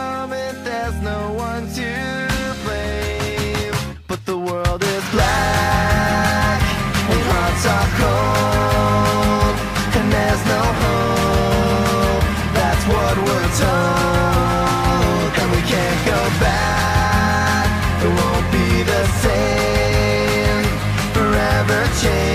moment there's no one to blame. But the world is black And hearts are cold And there's no hope. That's what we're told And we can't go back. It won't be the same Forever changed.